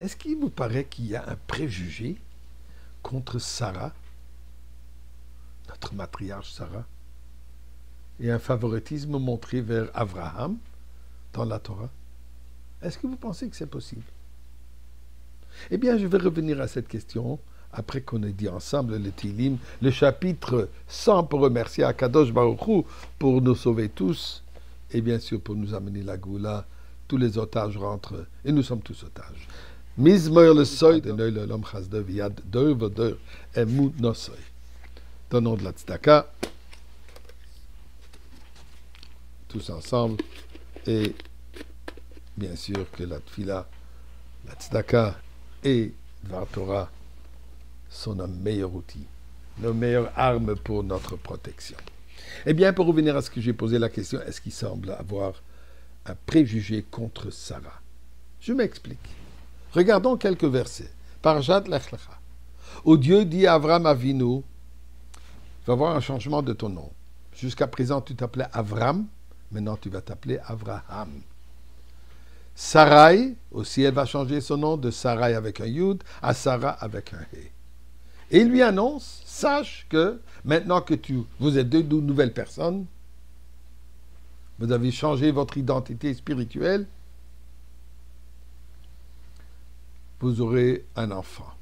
Est-ce qu'il vous paraît qu'il y a un préjugé contre Sarah, notre matriarche Sarah, et un favoritisme montré vers Abraham dans la Torah? Est-ce que vous pensez que c'est possible? Eh bien, je vais revenir à cette question après qu'on ait dit ensemble le Tilim, le chapitre 100 pour remercier Akadosh Baruch pour nous sauver tous et bien sûr pour nous amener la goula. Tous les otages rentrent et nous sommes tous otages. Mizmoyer le soy de Noël l'homme de viad d'eur d'eur et mou nosoy. Donnons de la tzedaka. Tous ensemble. Et bien sûr que la tfila, la tzedaka et Dvar Torah sont nos meilleurs outils, nos meilleures armes pour notre protection. Eh bien, pour revenir à ce que j'ai posé la question, est-ce qu'il semble avoir un préjugé contre Sarah? Je m'explique. Regardons quelques versets. Parjat Lechlecha. Où Dieu dit à Avram Avinu, va avoir un changement de ton nom. Jusqu'à présent, tu t'appelais Avram, maintenant tu vas t'appeler Avraham. Sarai, aussi elle va changer son nom de Sarai avec un Yud à Sarah avec un He. Et il lui annonce, sache que maintenant que tu, vous êtes deux nouvelles personnes, vous avez changé votre identité spirituelle, vous aurez un enfant.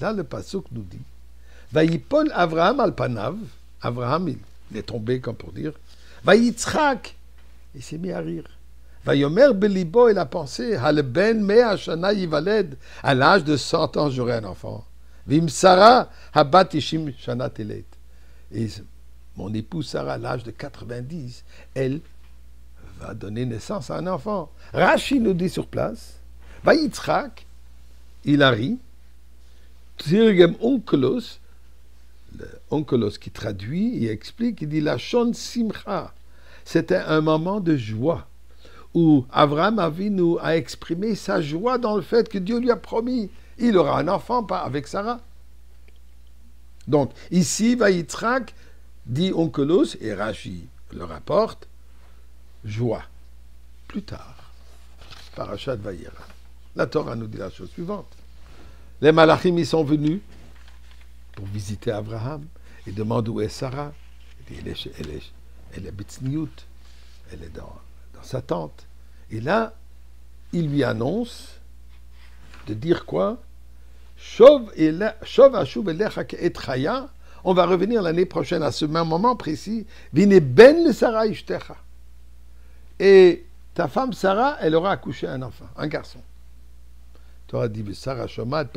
Là, le pasuk nous dit, Vaïpol Avraham al panav, Avraham, il est tombé comme pour dire, Vaïtzrak, il s'est mis à rire. Vayomer Belibo, il a pensé, Halben Mea Shana Yivaled, à l'âge de 100 ans, j'aurai un enfant. Vim Sarah, Habat Ishim Shana Telet. Et mon épouse Sarah, à l'âge de 90, elle va donner naissance à un enfant. Rashi nous dit sur place, Vayitzrak, il a ri. Tirgem Onkelos, Onkelos qui traduit et explique, il dit la Shon Simcha. C'était un moment de joie où Avinu a exprimé sa joie dans le fait que Dieu lui a promis il aura un enfant avec Sarah. Donc, ici, Vaïtrak dit Onkelos, et Rashi le rapporte, joie. Plus tard, Parachat Vaïra. La Torah nous dit la chose suivante. Les Malachim y sont venus pour visiter Abraham et demandent où est Sarah. Elle est, elle elle est, dans sa tente. Et là, il lui annonce de dire quoi? On va revenir l'année prochaine à ce même moment précis. ben Et ta femme Sarah, elle aura accouché un enfant, un garçon. Toi, dit Sarah Shomad,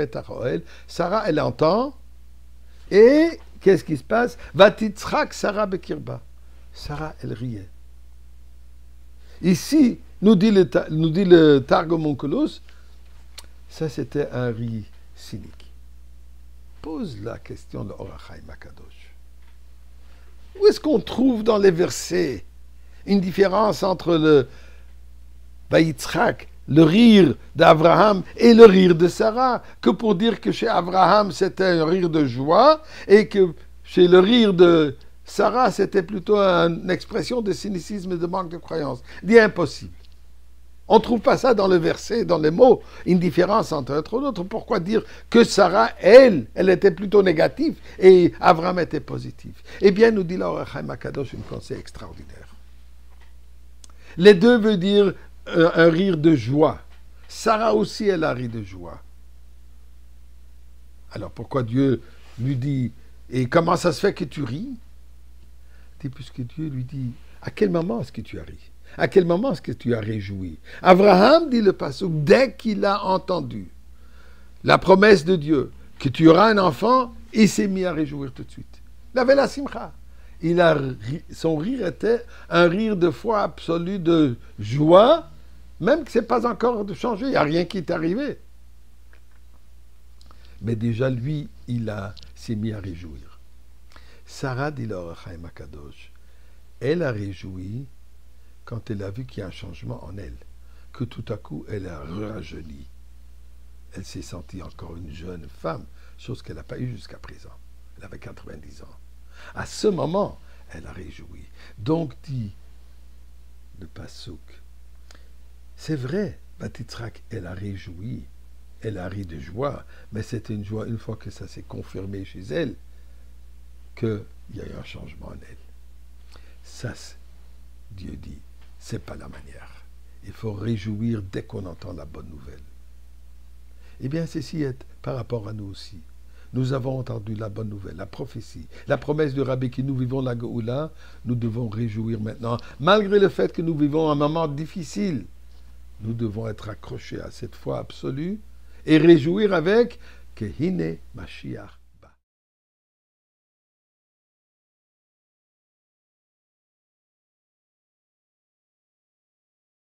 Sarah, elle entend. Et qu'est-ce qui se passe? Vatitzrak Sarah Bekirba. Sarah, elle riait. Ici, nous dit le, nous dit le Targum ça c'était un riz cynique. Pose la question de Orachaim Makadosh. Où est-ce qu'on trouve dans les versets une différence entre le Bayitzrak, le rire d'Abraham et le rire de Sarah, que pour dire que chez Abraham c'était un rire de joie et que chez le rire de Sarah c'était plutôt une expression de cynicisme et de manque de croyance. Dit impossible. On ne trouve pas ça dans le verset, dans les mots, une différence entre un et l'autre. Pourquoi dire que Sarah, elle, elle était plutôt négative et Avram était positif? Eh bien, nous dit l'Orachaim Akadosh une pensée extraordinaire. Les deux veut dire un, rire de joie. Sarah aussi, elle a ri de joie. Alors pourquoi Dieu lui dit, et comment ça se fait que tu ris? Puisque Dieu lui dit, à quel moment est-ce que tu as ri? À quel moment est-ce que tu as réjoui? Abraham, dit le passage, dès qu'il a entendu la promesse de Dieu que tu auras un enfant, il s'est mis à réjouir tout de suite. Il avait la simcha. Il a son rire était un rire de foi absolue, de joie, même que ce n'est pas encore changé, il n'y a rien qui est arrivé. Mais déjà, lui, il s'est mis à réjouir. Sarah dit Chaim Akadosh, elle a réjoui quand elle a vu qu'il y a un changement en elle, que tout à coup elle a rajeuni. Elle s'est sentie encore une jeune femme, chose qu'elle n'a pas eue jusqu'à présent. Elle avait 90 ans. À ce moment, elle a réjoui. Donc dit le Passouk, c'est vrai, Batitzrak, elle a réjoui, elle a ri de joie, mais c'était une joie une fois que ça s'est confirmé chez elle, qu'il y a eu un changement en elle. Ça, Dieu dit, c'est pas la manière. Il faut réjouir dès qu'on entend la bonne nouvelle. Eh bien, ceci est par rapport à nous aussi. Nous avons entendu la bonne nouvelle, la prophétie, la promesse du Rabbi qui nous vivons la Goula. Nous devons réjouir maintenant, malgré le fait que nous vivons un moment difficile. Nous devons être accrochés à cette foi absolue et réjouir avec que Hine Mashiach